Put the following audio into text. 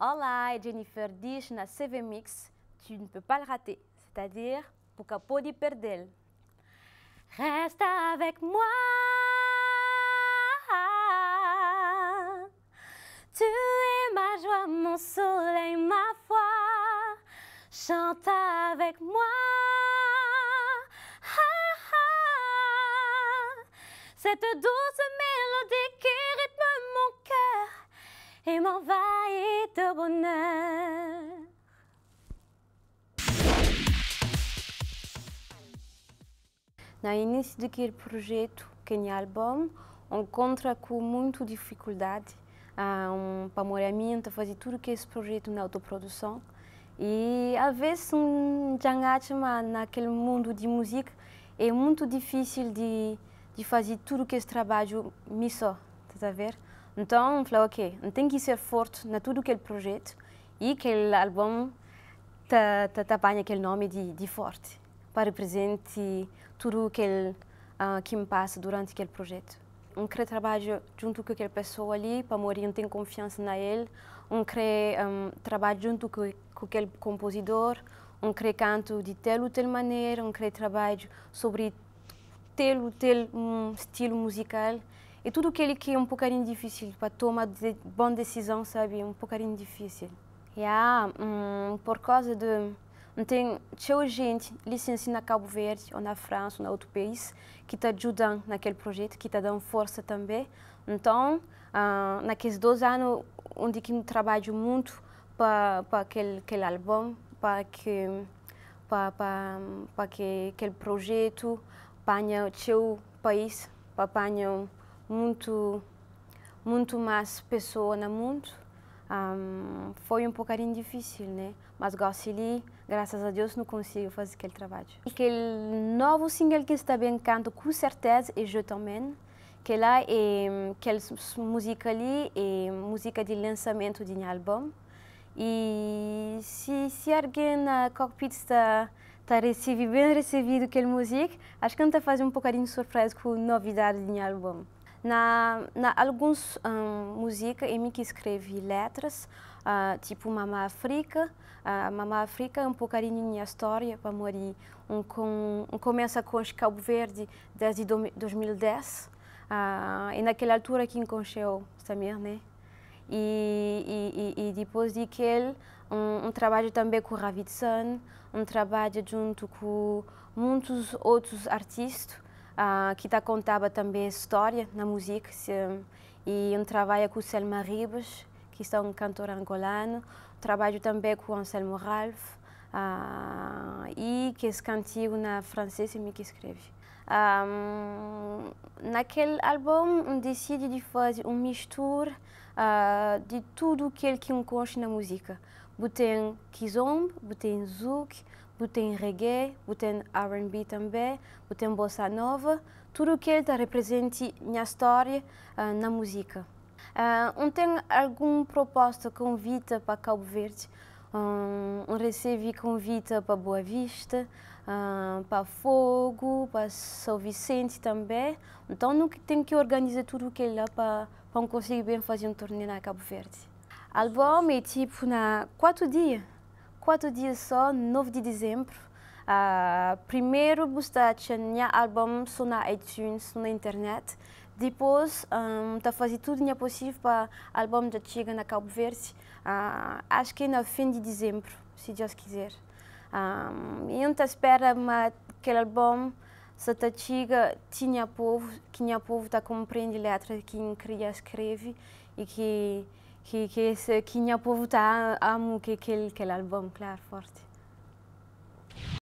Olá, Jennifer diz na CV Mix, tu ne peux pas le rater, c'est-à-dire pour capot de perder. Reste avec moi. Tu es ma joie, mon soleil, ma foi. Chante avec moi. Cette douce mélodie qui et m'envahit de bonheur. No início daquele projeto, Kenya Album, encontra com muita dificuldade um, mim, fazer tudo que esse projeto na autoprodução. E às vezes um jangachma naquele mundo de música é muito difícil de, de fazer tudo que esse trabalho me só, tá a ver? Então, falei, ok, tem que ser forte na tudo aquele projeto e aquele álbum tá aquele nome de, de forte para representar tudo aquele uh, que me passa durante aquele projeto. Um querer trabalho junto com aquela pessoa ali, para morir, ter confiança na ele. Um querer um, trabalho junto com, com aquele compositor. Um querer canto de tal ou tal maneira. Um querer trabalho sobre tal ou tal um estilo musical. E tudo aquilo que é um bocadinho difícil para tomar de boa decisão, sabe? Um bocadinho difícil. E yeah, um, por causa de tem tinha gente licenciada na Cabo Verde ou na França ou na outro país que está ajudando naquele projeto, que está dando força também. Então, uh, naqueles dois anos onde que eu trabalho muito para para aquele aquele álbum, para que para para para que aquele projeto panha o seu país, para panha muito muito mais pessoas no mundo. Um, foi um bocadinho difícil, né? Mas de, graças a Deus, não consigo fazer aquele trabalho. Aquele novo single que está bem canto, com certeza, é Je também. Que lá é aquela música ali, é música de lançamento de um álbum. E se, se alguém na cockpit está está recebido, bem recebido aquela música, acho que está fazendo um bocadinho de surpresa com a novidade de um álbum. Na, na algumas um, músicas, eu que escrevi letras, uh, tipo Mama África. Uh, Mama África é um bocadinho minha história para morir. Um, com, um começa com Cabo Verde desde 2010. Uh, e naquela altura que encontrou também, né? E, e, e, depois de que um, um, trabalho também com Ravid um trabalho junto com muitos outros artistas uh, está contava também história na música se, e um trabalho com Selma Ribas, que é um cantor angolano, trabalho também com Anselmo Ralph uh, e que é cantigo na francesa me que escreve. Um, naquele álbum decidi de fazer uma mistura uh, de tudo aquilo que encontra na música. Botei kizomba, botei zouk, botei reggae, botei R&B também, botei bossa nova, tudo o que ele representa minha história uh, na música. Uh, um tem algum proposta convite para Cabo Verde, um, recebi convite para Boa Vista, uh, para Fogo, para São Vicente também. Então, não tem que organizar tudo que é lá para, para conseguir bem fazer um torneio na Cabo Verde. O álbum é tipo na quatro dias quatro dias só, 9 de dezembro. Uh, primeiro, está tinha álbum só na iTunes, na internet. Depois, está um, fazendo tudo que é possível para o álbum já chegar na Cabo Verde. Uh, acho que é no fim de dezembro, se Deus quiser. Um, e então espera aquele álbum se tá chega tinha povo que tinha povo está compreende letra que queria escreve e que que que que tinha povo está amo que aquele aquele álbum claro forte